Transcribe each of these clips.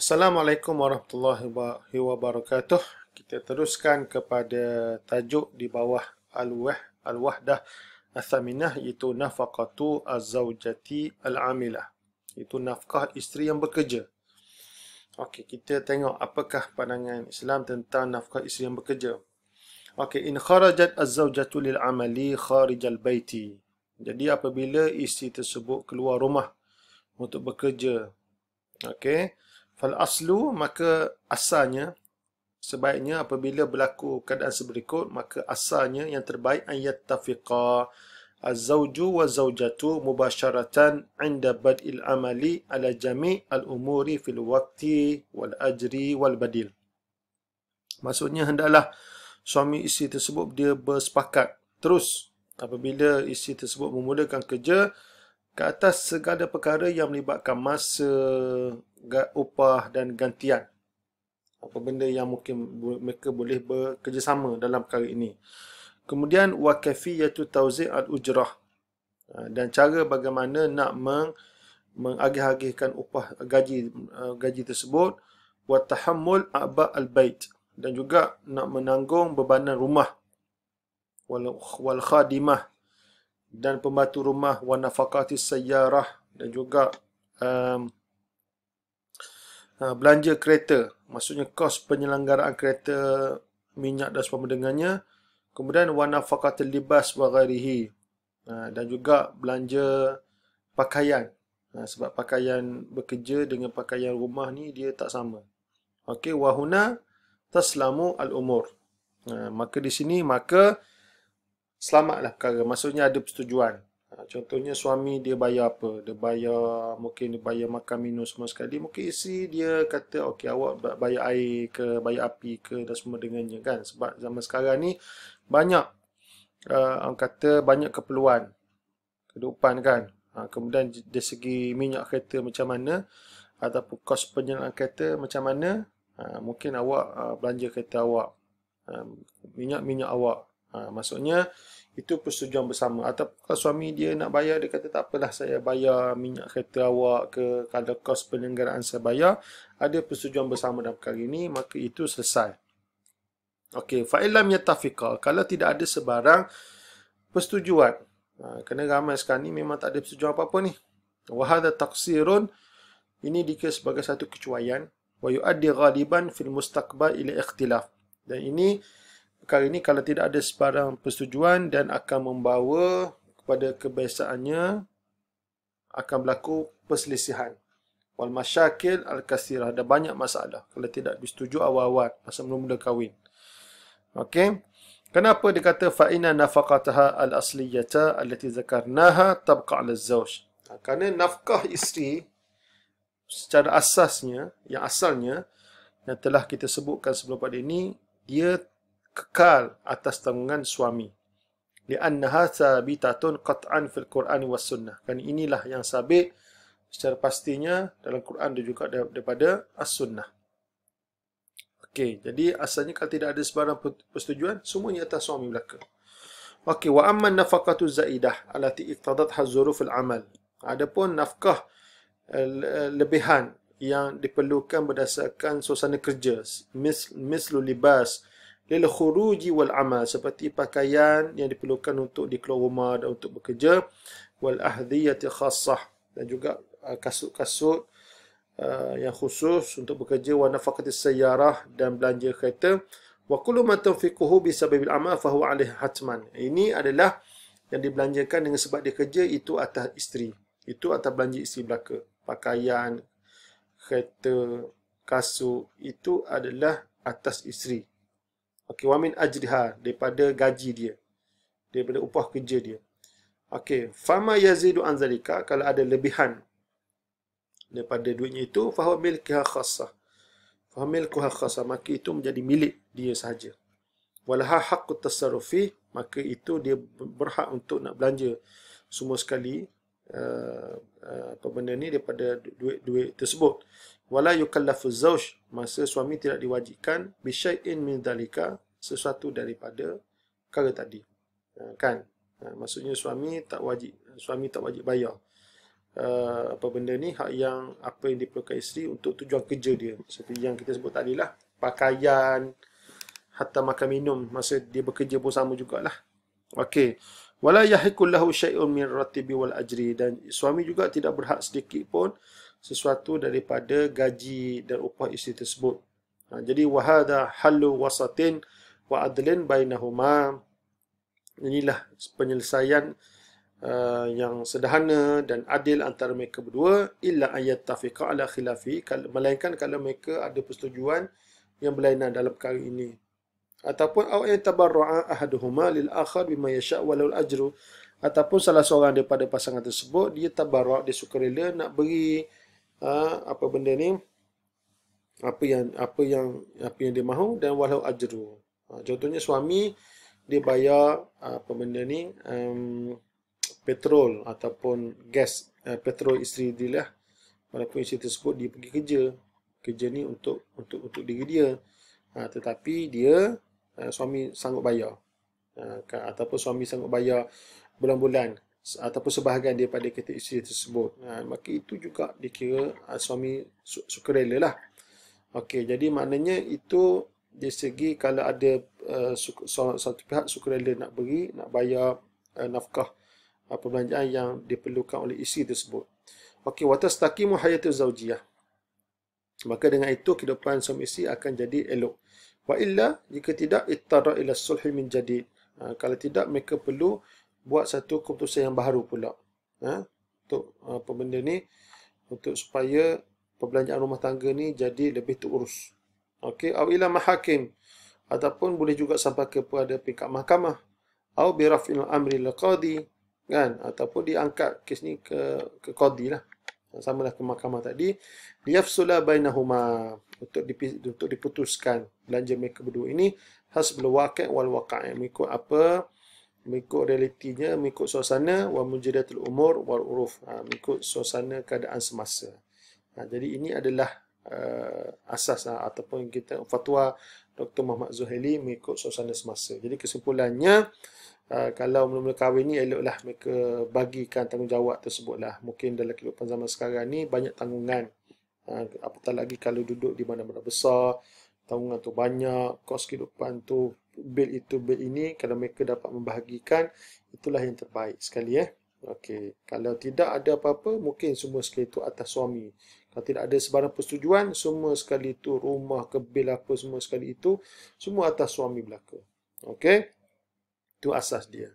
Assalamualaikum warahmatullahi wabarakatuh. Kita teruskan kepada tajuk di bawah al-wah al-wahdah al-thaminah iaitu nafaqatu az-zawjati al-amilah. Itu nafkah isteri yang bekerja. Okey, kita tengok apakah pandangan Islam tentang nafkah isteri yang bekerja. Okey, in kharajat az-zawjatu lil amali kharij al-baiti. Jadi apabila isteri tersebut keluar rumah untuk bekerja. Okey. Fal aslu maka asalnya sebaiknya apabila berlaku keadaan seberikut maka asalnya yang terbaik ayat tafiqa az-zawju wa zawjatu mubasharatan 'inda bad'il amali ala jami' al-umuri fil waqti wal ajri wal badil. Maksudnya hendaklah suami isteri tersebut dia bersepakat terus apabila isteri tersebut memulakan kerja ke atas segala perkara yang melibatkan masa, upah dan gantian. Apa benda yang mungkin mereka boleh bekerjasama dalam perkara ini. Kemudian wa kafiyatu tawzi' al-ujrah. Ha, dan cara bagaimana nak meng mengagih-agihkan upah gaji ha, gaji tersebut wa tahammul aba al-bait dan juga nak menanggung bebanan rumah wal, wal khadimah dan pembantu rumah wa nafaqati sayyarah dan juga um, uh, belanja kereta. Maksudnya kos penyelenggaraan kereta minyak dan sebagainya dengannya. Kemudian wa nafaqati libas wa ghairihi. Uh, dan juga belanja pakaian. Uh, sebab pakaian bekerja dengan pakaian rumah ni dia tak sama. Okey wa huna taslamu al umur uh, maka di sini maka selamatlah perkara. Maksudnya ada persetujuan. Ha, contohnya suami dia bayar apa? Dia bayar, mungkin dia bayar makan minum semua sekali. Mungkin isi dia kata, okey awak bayar air ke, bayar api ke dan semua dengannya kan. Sebab zaman sekarang ni banyak, uh, orang kata banyak keperluan kehidupan kan. Ha, kemudian dari segi minyak kereta macam mana, ataupun kos penjelaan kereta macam mana, ha, mungkin awak uh, belanja kereta awak, uh, minyak-minyak awak Ha, maksudnya itu persetujuan bersama. Atau kalau suami dia nak bayar, dia kata tak apalah saya bayar minyak kereta awak ke kalau kos penyelenggaraan saya bayar. Ada persetujuan bersama dalam perkara ini, maka itu selesai. Okey, fa'ilam yatafiqa. Kalau tidak ada sebarang persetujuan. Ha, kerana ramai sekarang ni memang tak ada persetujuan apa-apa ni. Wahada taksirun. Ini dikira sebagai satu kecuaian. Wa yu'addi ghaliban fil mustaqbal ila ikhtilaf. Dan ini perkara ini kalau tidak ada sebarang persetujuan dan akan membawa kepada kebiasaannya akan berlaku perselisihan. Wal masyakil al-kasirah. Ada banyak masalah kalau tidak disetujui awal-awal masa mula-mula kahwin. Okey. Kenapa dia kata fa'ina nafaqataha al-asliyata allati zakarnaha tabqa' ala zawj? Ha, kerana nafkah isteri secara asasnya, yang asalnya yang telah kita sebutkan sebelum pada ini, dia kekal atas tanggungan suami. Li'annaha sabitatun qat'an fil Qur'an was sunnah. Kan inilah yang sabit secara pastinya dalam Quran dan juga daripada as-sunnah. Okey, jadi asalnya kalau tidak ada sebarang persetujuan, semuanya atas suami belaka. Okey, wa amman nafaqatu zaidah allati iqtadat hazuruf al-amal. Adapun nafkah eh, lebihan yang diperlukan berdasarkan suasana kerja, mis, mislu libas, lil khuruji wal amal seperti pakaian yang diperlukan untuk di keluar rumah dan untuk bekerja. Wal ahdiyati khassah dan juga uh, kasut-kasut uh, yang khusus untuk bekerja. Wa nafaqatis sayyarah dan belanja kereta. Wa kullu ma tanfiquhu bi sababil amal fa huwa hatman. Ini adalah yang dibelanjakan dengan sebab dia kerja itu atas isteri. Itu atas belanja isteri belaka. Pakaian kereta kasut itu adalah atas isteri Okey, wa min ajriha daripada gaji dia. Daripada upah kerja dia. Okey, fama yazidu an zalika kalau ada lebihan daripada duitnya itu fa huwa milkiha khassah. Fa milkuha khassah maka itu menjadi milik dia sahaja. Walaha haqqut tasarrufi maka itu dia berhak untuk nak belanja semua sekali uh, apa benda ni daripada duit-duit tersebut wala yukallafu zawj masa suami tidak diwajibkan bi syai'in min dalika sesuatu daripada perkara tadi. Ha, kan? Ha, maksudnya suami tak wajib suami tak wajib bayar. Uh, apa benda ni? Hak yang apa yang diperlukan isteri untuk tujuan kerja dia. Seperti yang kita sebut tadi lah. Pakaian hatta makan minum. Masa dia bekerja pun sama jugalah. Okey wala yahikul lahu syai'un min ratibi wal ajri. Dan suami juga tidak berhak sedikit pun sesuatu daripada gaji dan upah isteri tersebut. Ha, jadi wahada halu wasatin wa adlin bainahuma. Inilah penyelesaian uh, yang sederhana dan adil antara mereka berdua. Illa ayat tafiqa ala khilafi melainkan kalau mereka ada persetujuan yang berlainan dalam perkara ini. Ataupun aw yatabarra'a ahaduhuma lil akhar bima yasha' walau ajru. Ataupun salah seorang daripada pasangan tersebut dia tabarra' dia sukarela nak beri uh, apa benda ni? Apa yang apa yang apa yang dia mahu dan walau ajru. Uh, contohnya suami dia bayar uh, apa benda ni um, petrol ataupun gas uh, petrol isteri dia lah. Walaupun isteri tersebut dia pergi kerja kerja ni untuk untuk untuk diri dia. Uh, tetapi dia Eh, suami sanggup bayar. Uh, ataupun suami sanggup bayar bulan-bulan ataupun sebahagian daripada kereta isteri tersebut uh, maka itu juga dikira uh, suami su- sukarela lah Okey, jadi maknanya itu dari segi kalau ada uh, su- satu pihak sukarela nak beri, nak bayar uh, nafkah uh, perbelanjaan yang diperlukan oleh isteri tersebut. Okey, watas takimu zaujiyah. Maka dengan itu kehidupan suami isteri akan jadi elok. Wa illa jika tidak ittara ila sulhi min jadid. Ha, kalau tidak mereka perlu buat satu keputusan yang baru pula. Ha, untuk apa benda ni untuk supaya perbelanjaan rumah tangga ni jadi lebih terurus. Okey, aw ila mahakim ataupun boleh juga sampai kepada pihak mahkamah. Aw bi raf'il amri lil qadi kan ataupun diangkat kes ni ke ke qadi lah. Sama lah ke mahkamah tadi. Liyafsula bainahuma untuk untuk diputuskan belanja mereka berdua ini hasbul waqi' wal waqi' mengikut apa mengikut realitinya mengikut suasana wa mujadatul umur wal uruf. Ha, mengikut suasana keadaan semasa. Ha, jadi ini adalah uh, asas ha, ataupun kita fatwa Dr. Muhammad Zuhaili mengikut suasana semasa. Jadi kesimpulannya Uh, kalau mula-mula kahwin ni eloklah mereka bagikan tanggungjawab tersebutlah mungkin dalam kehidupan zaman sekarang ni banyak tanggungan. Ha, apatah lagi kalau duduk di mana-mana besar, tanggungan tu banyak, kos kehidupan tu, bil itu, bil ini, kalau mereka dapat membahagikan, itulah yang terbaik sekali eh. Okey, kalau tidak ada apa-apa, mungkin semua sekali itu atas suami. Kalau tidak ada sebarang persetujuan, semua sekali itu rumah ke bil apa semua sekali itu, semua atas suami belaka. Okey, itu asas dia.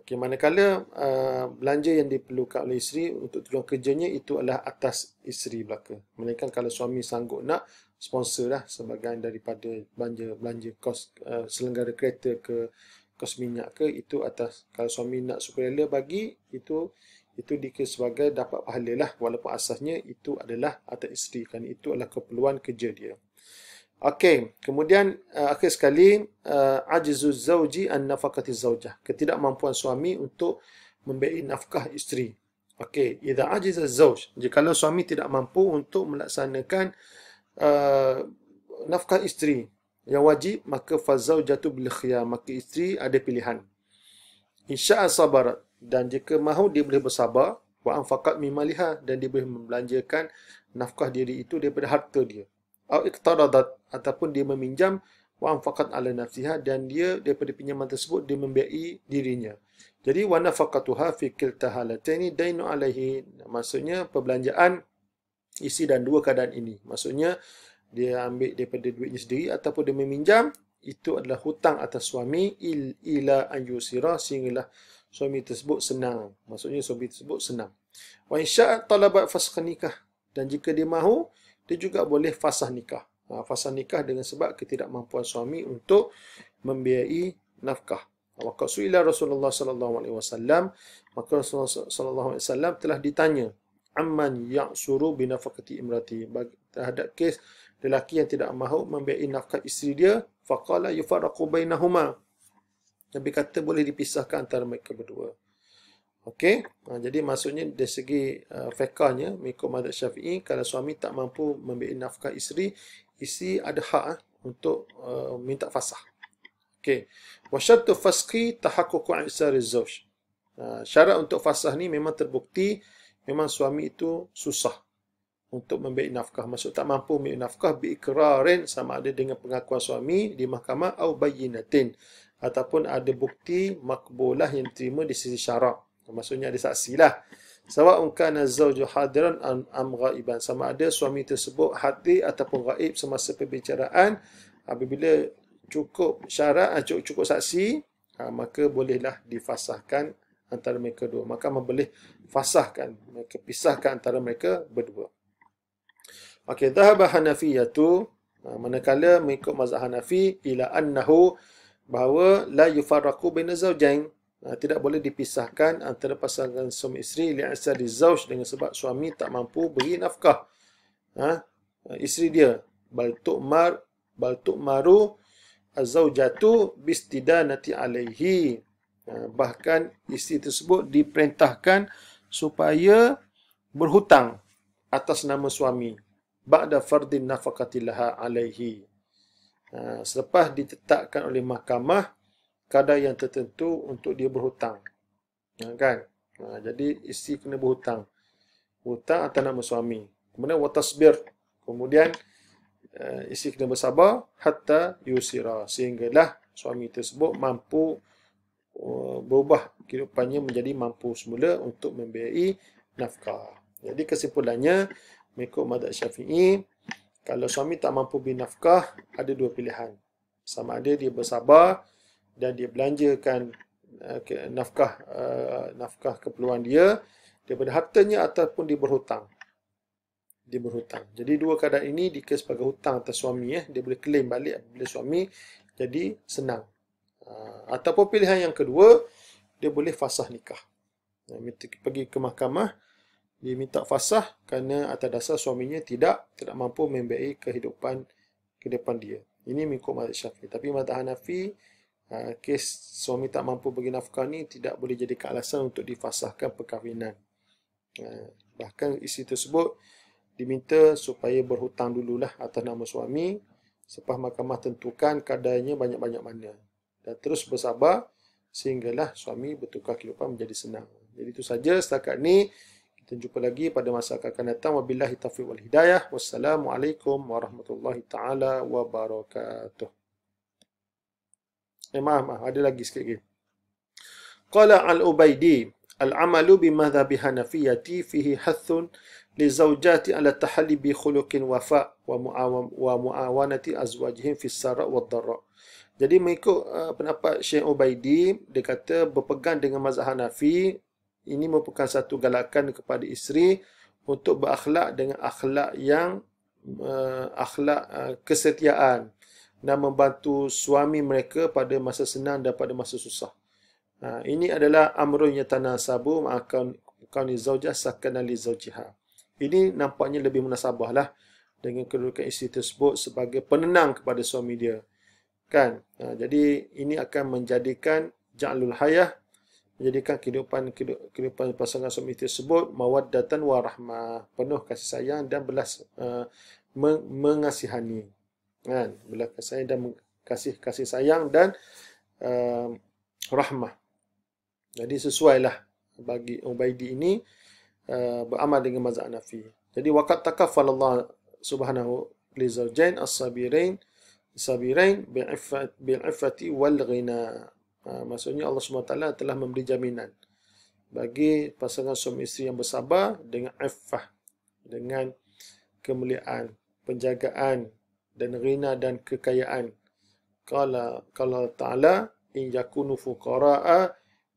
Okey, manakala uh, belanja yang diperlukan oleh isteri untuk tujuan kerjanya itu adalah atas isteri belaka. Melainkan kalau suami sanggup nak sponsor lah sebagian daripada belanja belanja kos uh, selenggara kereta ke kos minyak ke itu atas kalau suami nak sukarela bagi itu itu dikira sebagai dapat pahala lah walaupun asasnya itu adalah atas isteri kan itu adalah keperluan kerja dia. Okey, kemudian uh, akhir sekali uh, ajzu zauji an nafaqati zaujah. Ketidakmampuan suami untuk memberi nafkah isteri. Okey, idza ajiza zauj, jika suami tidak mampu untuk melaksanakan uh, nafkah isteri. Yang wajib, maka fazaujatu bil khiyar, maka isteri ada pilihan. Insya sabar. Dan jika mahu dia boleh bersabar. Wa anfaqat mimaliha. Dan dia boleh membelanjakan nafkah diri itu daripada harta dia. Atau iqtaradat. Ataupun dia meminjam. Wa anfaqat ala nafsiha. Dan dia daripada pinjaman tersebut dia membiayai dirinya. Jadi wa nafaqatuha fi kilta halataini dainu alaihi maksudnya perbelanjaan isi dan dua keadaan ini. Maksudnya dia ambil daripada duitnya sendiri ataupun dia meminjam itu adalah hutang atas suami il ila an yusira sehinggalah suami tersebut senang. Maksudnya suami tersebut senang. Wa insya talabat fasakh nikah dan jika dia mahu dia juga boleh fasah nikah. Ha, fasah nikah dengan sebab ketidakmampuan suami untuk membiayai nafkah. Waqat suila Rasulullah sallallahu alaihi wasallam, maka Rasulullah sallallahu alaihi wasallam telah ditanya, "Amman ya'suru bi nafaqati imrati?" terhadap kes lelaki yang tidak mahu membiayai nafkah isteri dia, faqala yufarraqu bainahuma. Nabi kata boleh dipisahkan antara mereka berdua. Okey, ha, jadi maksudnya dari segi uh, fiqahnya mengikut mazhab Syafi'i kalau suami tak mampu memberi nafkah isteri, isteri ada hak uh, untuk uh, minta fasah. Okey. Wa syartu fasqi tahaqququ isari zawj. Uh, syarat untuk fasah ni memang terbukti memang suami itu susah untuk memberi nafkah. Maksud tak mampu memberi nafkah biikrarin sama ada dengan pengakuan suami di mahkamah atau bayinatin ataupun ada bukti makbulah yang diterima di sisi syarak. Maksudnya ada saksi lah. Sawa'un kana zawju hadiran am ghaiban. Sama ada suami tersebut hadir ataupun gaib semasa perbicaraan. Apabila cukup syarat, cukup, cukup saksi, ha, maka bolehlah difasahkan antara mereka dua. Maka boleh fasahkan, mereka pisahkan antara mereka berdua. Okey, dhahaba Hanafiyatu ha, manakala mengikut mazhab Hanafi ila annahu bahawa la yufarraqu baina zawjain Ha, tidak boleh dipisahkan antara pasangan suami isteri li'asari zauj dengan sebab suami tak mampu beri nafkah. Ha? Isteri dia bal tu'mar bal tu'maru az-zaujatu bistidanati alaihi. Ha, bahkan isteri tersebut diperintahkan supaya berhutang atas nama suami ba'da fardin nafaqatillaha alaihi. Ha, selepas ditetapkan oleh mahkamah kadar yang tertentu untuk dia berhutang. Ha, kan? Jadi isteri kena berhutang. Hutang atas nama suami. Kemudian watasbir. Kemudian isteri kena bersabar hatta yusira sehinggalah suami tersebut mampu berubah kehidupannya menjadi mampu semula untuk memberi nafkah. Jadi kesimpulannya mengikut mazhab Syafi'i kalau suami tak mampu beri nafkah ada dua pilihan. Sama ada dia bersabar dan dia belanjakan uh, nafkah uh, nafkah keperluan dia daripada hartanya ataupun dia berhutang. Dia berhutang. Jadi dua keadaan ini dikira sebagai hutang atas suami eh dia boleh claim balik apabila suami jadi senang. Uh, ataupun pilihan yang kedua dia boleh fasah nikah. Uh, pergi ke mahkamah dia minta fasah kerana atas dasar suaminya tidak tidak mampu memberi kehidupan kehidupan dia. Ini mengikut mazhab Syafi'i. Tapi mazhab Hanafi Ha, kes suami tak mampu bagi nafkah ni tidak boleh jadi alasan untuk difasahkan perkahwinan. Ha, bahkan isteri tersebut diminta supaya berhutang dululah atas nama suami selepas mahkamah tentukan kadarnya banyak-banyak mana. Dan terus bersabar sehinggalah suami bertukar kehidupan menjadi senang. Jadi itu saja setakat ni. Kita jumpa lagi pada masa akan datang. Wabillahi taufiq wal hidayah. Wassalamualaikum warahmatullahi taala wabarakatuh. Eh, maaf, maaf. Ada lagi sikit lagi. Qala al-Ubaidi, al-amalu bi madhabi hanafiyati fihi hathun li zawjati ala tahalli bi khuluqin wafa wa mu'awam wa Jadi mengikut uh, pendapat Syekh Ubaidi, dia kata berpegang dengan mazhab Hanafi, ini merupakan satu galakan kepada isteri untuk berakhlak dengan akhlak yang uh, akhlak uh, kesetiaan dan membantu suami mereka pada masa senang dan pada masa susah. Ha, ini adalah amrun yatanasabu ma'akan kauni zaujah sakana li zaujiha. Ini nampaknya lebih munasabah lah dengan kedudukan isteri tersebut sebagai penenang kepada suami dia. Kan? Ha, jadi ini akan menjadikan ja'lul hayah menjadikan kehidupan kehidupan pasangan suami tersebut mawaddatan warahmah penuh kasih sayang dan belas uh, mengasihani. Kan? Belas kasih dan kasih kasih sayang dan uh, rahmah. Jadi sesuailah bagi Ubaidi ini uh, beramal dengan mazhab Hanafi. Jadi waqat takaffal Allah subhanahu li zawjain as-sabirain sabirain bil iffati wal ghina uh, maksudnya Allah SWT telah memberi jaminan bagi pasangan suami isteri yang bersabar dengan iffah dengan kemuliaan penjagaan dan rina dan kekayaan. Kala kalau Ta'ala in yakunu fuqara'a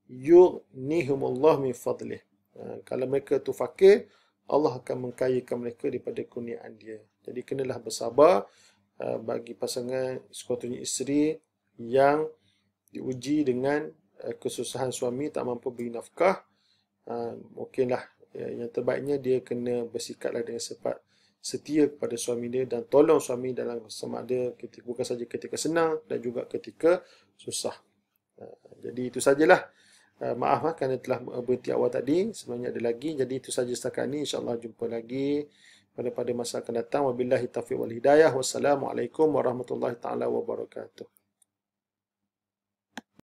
yughnihumullah min fadlih. Ha, kalau mereka tu fakir, Allah akan mengkayakan mereka daripada kurniaan dia. Jadi kenalah bersabar uh, bagi pasangan sekutunya isteri yang diuji dengan uh, kesusahan suami tak mampu beri nafkah. Uh, mungkinlah uh, yang terbaiknya dia kena bersikaplah dengan sepat setia kepada suami dia dan tolong suami dalam sama ada ketika bukan saja ketika senang dan juga ketika susah. Jadi itu sajalah. Maaf lah kerana telah berhenti awal tadi. Sebenarnya ada lagi. Jadi itu saja setakat ini. InsyaAllah jumpa lagi pada pada masa akan datang. Wabillahi taufiq wal hidayah. Wassalamualaikum warahmatullahi taala wabarakatuh.